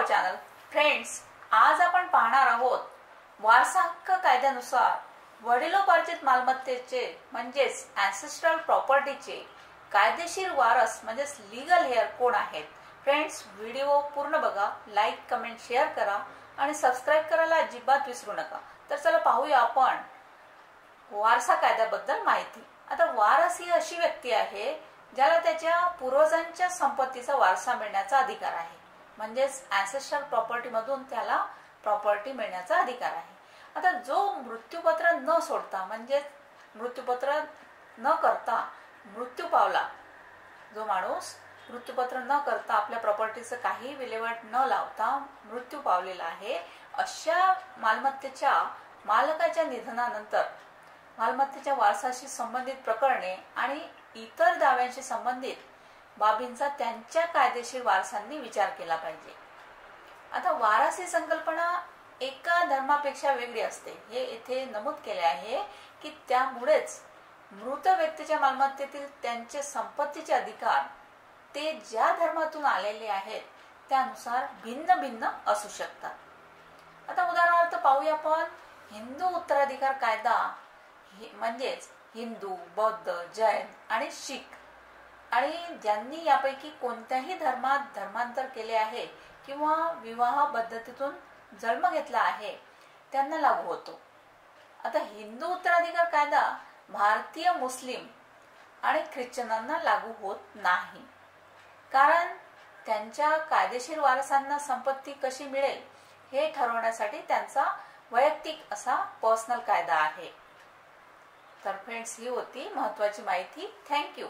Friends आज आपण पाहणार आहोत वारसा हक्क कायद्यानुसार वडिलोपार्जित मालमत्तेचे म्हणजेच अँसेस्ट्रल प्रॉपर्टीचे कायदेशीर वारस म्हणजेच लिगल हेअर कोण आहेत? फ्रेंड्स व्हिडिओ पूर्ण बघा लाईक कमेंट शेअर करा आणि सबस्क्राईब करायला अजिबात विसरू नका. तर चला पाहूया आपण वारसा कायद्याबद्दल माहिती. आता वारस ही अशी व्यक्ती आहे ज्याला त्याच्या पूर्वजांच्या संपत्तीचा वारसा मिळण्याचा अधिकार आहे. म्हणजेच अँसेस्ट्रल प्रॉपर्टी मधून त्याला प्रॉपर्टी मिळण्याचा अधिकार आहे. आता जो मृत्यूपत्र न सोडता म्हणजेच मृत्यूपत्र न करता मृत्यू पावला जो माणूस मृत्यूपत्र न करता आपल्या प्रॉपर्टीचं काही विल्हेवाट न लावता मृत्यू पावलेला आहे अशा मालमत्तेच्या मालकाच्या निधनानंतर मालमत्तेच्या वारसाशी संबंधित प्रकरणे आणि इतर दाव्यांशी संबंधित बाबींचा त्यांच्या कायदेशीर वारसांनी विचार केला पाहिजे. आता वारस ही संकल्पना एका धर्मापेक्षा वेगळी असते. हे येथे नमूद केले आहे की त्यामुळेच मृत व्यक्तीच्या मालमत्तेतील त्यांचे संपत्तीचे अधिकार ते ज्या धर्मातून आलेले आहेत त्यानुसार भिन्न भिन्न असू शकतात. आता उदाहरणार्थ पाहूया आपण हिंदू उत्तराधिकार कायदा म्हणजेच हिंदू बौद्ध जैन आणि शीख आणि ज्यांनी यापैकी कोणत्याही धर्मात धर्मांतर केले आहे किंवा विवाह पद्धतीतून जन्म घेतला आहे त्यांना लागू होतो. आता हिंदू उत्तराधिकार कायदा भारतीय मुस्लिम आणि ख्रिश्चनांना लागू होत नाही. कारण त्यांच्या कायदेशीर वारसांना संपत्ती कशी मिळेल हे ठरवण्यासाठी त्यांचा वैयक्तिक असा पर्सनल कायदा आहे. तर फ्रेंड्स ही होती महत्वाची माहिती. थँक्यू